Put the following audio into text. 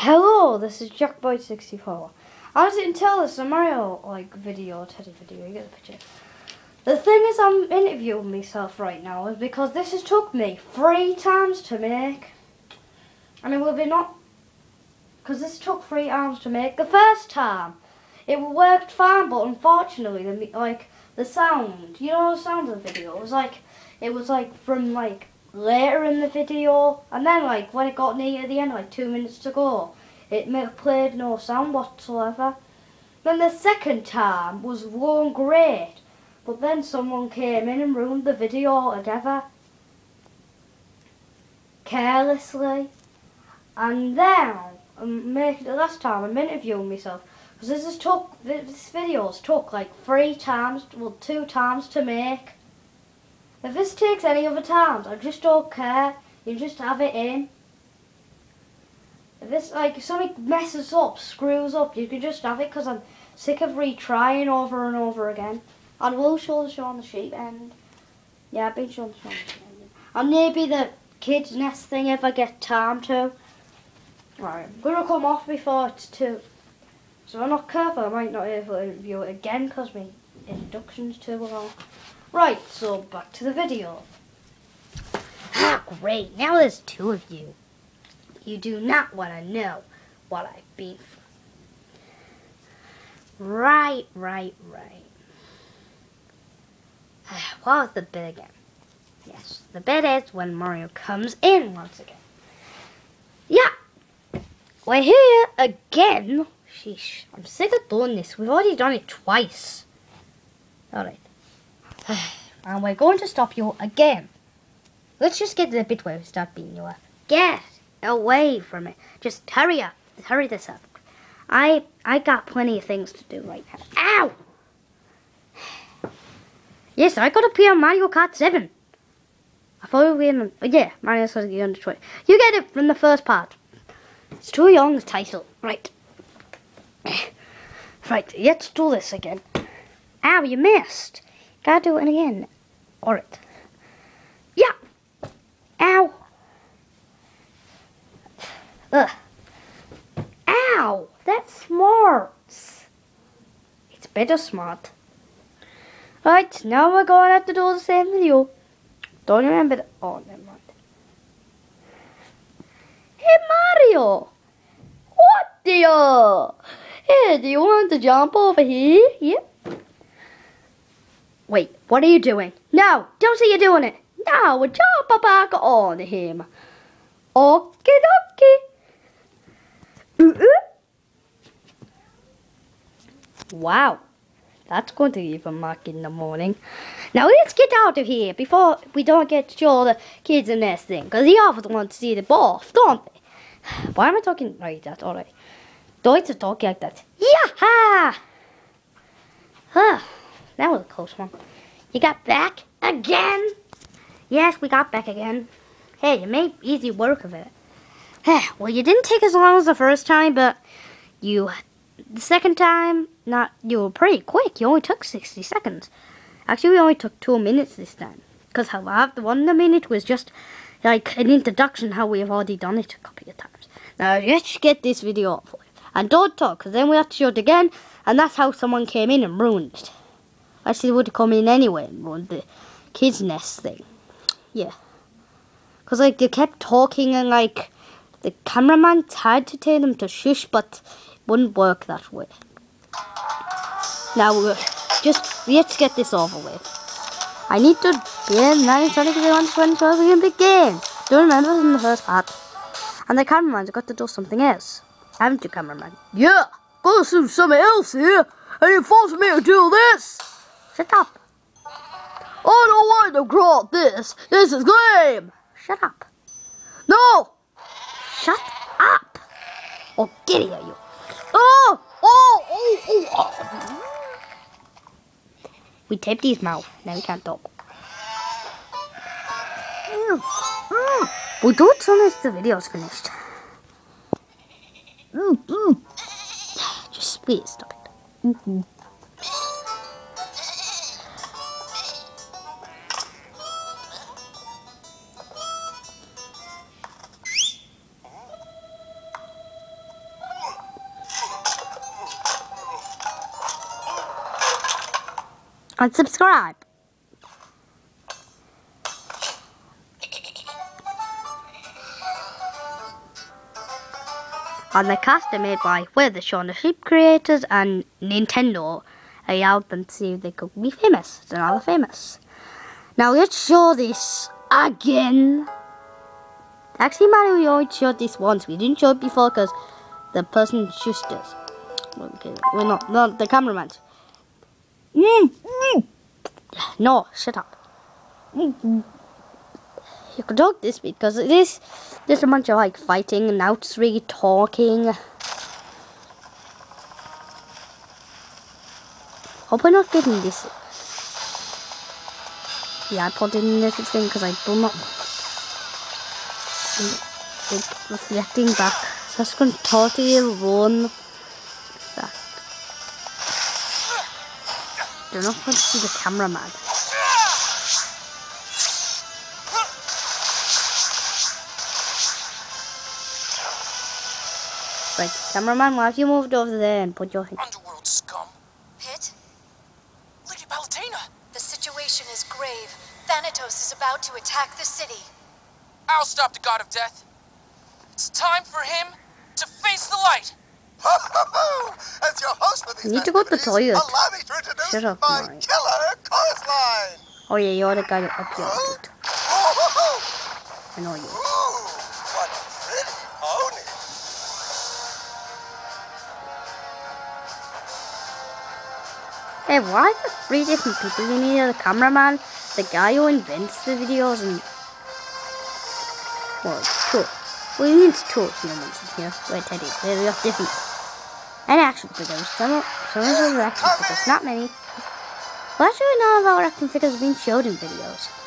Hello, this is Jackboyd64. As you can tell, this is a Mario like video, teddy video. You get the picture. The thing is, I'm interviewing myself right now is because this has took me three times to make, and it will be not because this took three times to make. The first time, it worked fine, but unfortunately, the like the sound, you know, the sound of the video it was like it was like from like later in the video and then like when it got near the end like two minutes to go it played no sound whatsoever. Then the second time was going great but then someone came in and ruined the video altogether. Carelessly. And then um, make the last time I'm interviewing myself because this has took this video's took like three times well two times to make if this takes any other times, I just don't care. You just have it in. If this, like, if something messes up, screws up, you can just have it because I'm sick of retrying over and over again. I will show the show on the sheep end. Yeah, I've been showing the show on the sheep end. And maybe the kids' nest thing if I get time to. Right, I'm going to come off before it's two. So I'm not careful, I might not be able to view it again because my induction's too long. Right, so back to the video. Ah, great. Now there's two of you. You do not want to know what I've been through. Right, right, right. What was the bit again? Yes, the bit is when Mario comes in once again. Yeah, we're here again. Sheesh, I'm sick of doing this. We've already done it twice. Alright. and we're going to stop you again. Let's just get to the bit where we start beating you up. Get away from it. Just hurry up. Hurry this up. I I got plenty of things to do right now. Ow! Yes, I got to play on Mario Kart 7. I thought we were in, oh, yeah, Mario Kart on Detroit. You get it from the first part. It's too young, the title. Right. Right, let's do this again. Ow, you missed. Gotta do it again. Alright. Yeah. Ow. Ugh. Ow. That smarts. It's better smart. Right, now we're going to have to do the same video. Don't remember the, Oh, never mind. Hey, Mario. What the? Hey, do you want to jump over here? Yep. Wait, what are you doing? No, don't say you're doing it. No, jump back on him. Okie dokie. Ooh, ooh. Wow, that's going to leave a mark in the morning. Now let's get out of here before we don't get show the kids in this thing. Because they always want to see the ball, don't they? Why am I talking like that already? Don't to talk like that. Yeah! Huh. That was a close one. You got back again? Yes, we got back again. Hey, you made easy work of it. well, you didn't take as long as the first time, but you, the second time, not, you were pretty quick. You only took 60 seconds. Actually, we only took two minutes this time. Because how the one the minute was just like an introduction how we have already done it a couple of times. Now, let's get this video off with. And don't talk, because then we have to show it again, and that's how someone came in and ruined it. Actually, would come in anyway and run the kids' nest thing. Yeah. Because, like, they kept talking and, like, the cameraman tried to tell them to shush, but it wouldn't work that way. Now, uh, just, let's get this over with. I need to begin 1920 2012 begin begin. Do remember from the first part. And the cameraman's got to do something else. Haven't you, cameraman? Yeah, gotta do something else here. And you forced me to do this. Shut up. I don't want to grow this. This is lame. Shut up. No. Shut up. Oh, giddy are you? Oh, oh, oh, oh. oh. We taped his mouth. Now he can't talk. Mm, mm. We'll do it soon as the video's finished. Mm, mm. Just please stop it. Mm -hmm. And subscribe. And the cast are made by Where the Shaun the Sheep creators and Nintendo allowed them to see if they could be famous. So now they're famous. Now let's show this again. Actually, Mario, we only showed this once. We didn't show it before because the person just us. Okay, we're not, not the cameraman. Mm. No, shut up. You can talk this bit because it is just a bunch of like fighting and now it's really talking. Hope we're not getting this. Yeah, I put in this thing because I do not. It reflecting back. So it's going to totally run They're not going to see the cameraman. Right, cameraman, why have you moved over there and put your hand? Underworld scum. Pit, Lady Palutena. the situation is grave. Thanatos is about to attack the city. I'll stop the god of death. It's time for him to face the light. As your host for these You need to go to the toilet. Allow me to introduce Shut up, my Mario. killer chorus line. Oh yeah, you're the guy that uploaded. Ooh, I know you. ooh, what pretty pony. Hey, why is there three different people? You need the cameraman, the guy who invents the videos, and well, it's two. Well, you need two humans in here. Wait, Teddy, they're different. And action figures. Some of some of them are action figures, not many. Well, actually, none of our action figures been showed in videos.